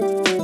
Bye.